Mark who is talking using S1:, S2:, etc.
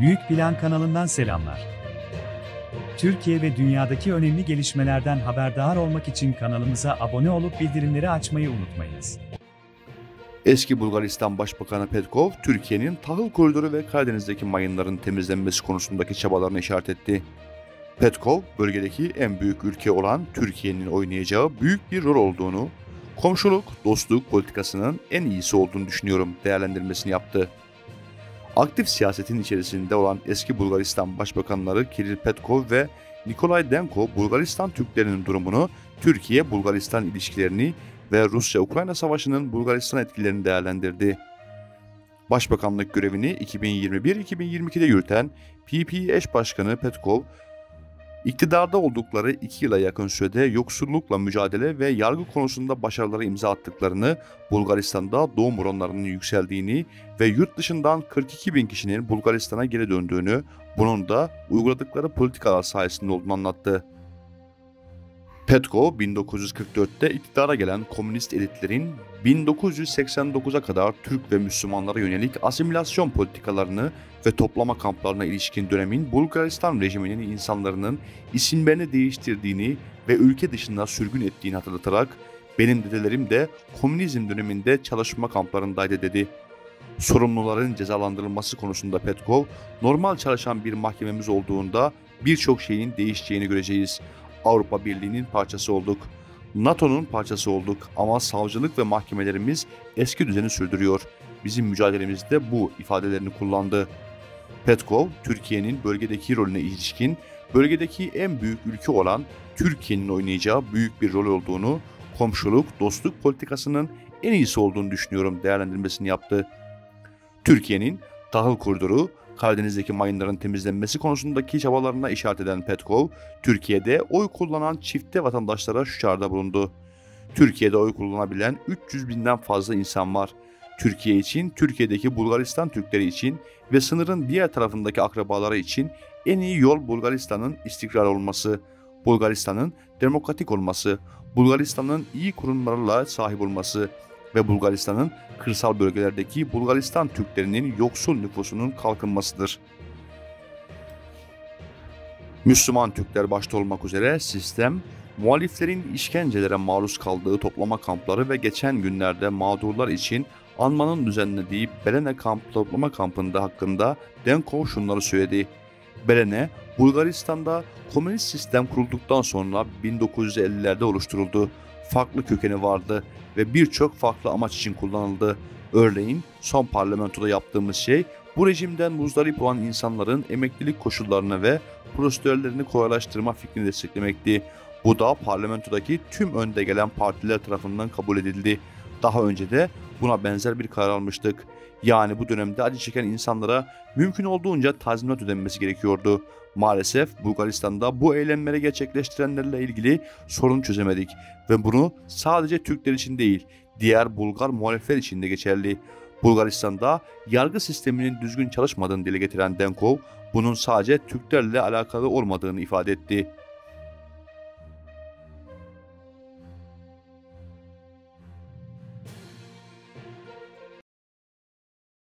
S1: Büyük Plan kanalından selamlar. Türkiye ve dünyadaki önemli gelişmelerden haberdar olmak için kanalımıza abone olup bildirimleri açmayı unutmayınız.
S2: Eski Bulgaristan Başbakanı Petkov, Türkiye'nin tahıl koridoru ve Karadeniz'deki mayınların temizlenmesi konusundaki çabalarını işaret etti. Petkov, bölgedeki en büyük ülke olan Türkiye'nin oynayacağı büyük bir rol olduğunu, komşuluk, dostluk politikasının en iyisi olduğunu düşünüyorum değerlendirmesini yaptı. Aktif siyasetin içerisinde olan eski Bulgaristan Başbakanları Kiril Petkov ve Nikolay Denko, Bulgaristan Türklerinin durumunu, Türkiye-Bulgaristan ilişkilerini ve Rusya-Ukrayna Savaşı'nın Bulgaristan etkilerini değerlendirdi. Başbakanlık görevini 2021-2022'de yürüten PP eş başkanı Petkov, iktidarda oldukları iki yıla yakın sürede yoksullukla mücadele ve yargı konusunda başarıları imza attıklarını, Bulgaristan'da doğum oranlarının yükseldiğini ve yurt dışından 42 bin kişinin Bulgaristan'a geri döndüğünü, bunun da uyguladıkları politikalar sayesinde olduğunu anlattı. Petko 1944'te iktidara gelen komünist elitlerin 1989'a kadar Türk ve Müslümanlara yönelik asimilasyon politikalarını ve toplama kamplarına ilişkin dönemin Bulgaristan rejiminin insanların isimlerini değiştirdiğini ve ülke dışında sürgün ettiğini hatırlatarak benim dedelerim de komünizm döneminde çalışma kamplarındaydı dedi. Sorumluların cezalandırılması konusunda Petkov, normal çalışan bir mahkememiz olduğunda birçok şeyin değişeceğini göreceğiz. Avrupa Birliği'nin parçası olduk. NATO'nun parçası olduk ama savcılık ve mahkemelerimiz eski düzeni sürdürüyor. Bizim mücadelemizde bu ifadelerini kullandı. Petkov, Türkiye'nin bölgedeki rolüne ilişkin, bölgedeki en büyük ülke olan Türkiye'nin oynayacağı büyük bir rol olduğunu, komşuluk, dostluk politikasının en iyisi olduğunu düşünüyorum değerlendirmesini yaptı. Türkiye'nin tahıl koridoru, Karadeniz'deki mayınların temizlenmesi konusundaki çabalarına işaret eden Petkov, Türkiye'de oy kullanan çifte vatandaşlara şu çağrıda bulundu. Türkiye'de oy kullanabilen 300 binden fazla insan var. Türkiye için, Türkiye'deki Bulgaristan Türkleri için ve sınırın diğer tarafındaki akrabaları için en iyi yol Bulgaristan'ın istikrar olması, Bulgaristan'ın demokratik olması, Bulgaristan'ın iyi kurumlarla sahip olması ve Bulgaristan'ın kırsal bölgelerdeki Bulgaristan Türklerinin yoksul nüfusunun kalkınmasıdır. Müslüman Türkler başta olmak üzere sistem, muhaliflerin işkencelere maruz kaldığı toplama kampları ve geçen günlerde mağdurlar için Alman'ın düzenlediği Belene kamp toplama kampında hakkında Denkov şunları söyledi. Belene, Bulgaristan'da komünist sistem kurulduktan sonra 1950'lerde oluşturuldu. Farklı kökeni vardı ve birçok farklı amaç için kullanıldı. Örneğin son parlamentoda yaptığımız şey bu rejimden muzdarip olan insanların emeklilik koşullarını ve prosedürlerini kolaylaştırma fikrini desteklemekti. Bu da parlamentodaki tüm önde gelen partiler tarafından kabul edildi. Daha önce de buna benzer bir karar almıştık. Yani bu dönemde acı çeken insanlara mümkün olduğunca tazminat ödenmesi gerekiyordu. Maalesef Bulgaristan'da bu eylemleri gerçekleştirenlerle ilgili sorun çözemedik ve bunu sadece Türkler için değil, diğer Bulgar muhalifler için de geçerli. Bulgaristan'da yargı sisteminin düzgün çalışmadığını dile getiren Denkov, bunun sadece Türklerle alakalı olmadığını ifade etti.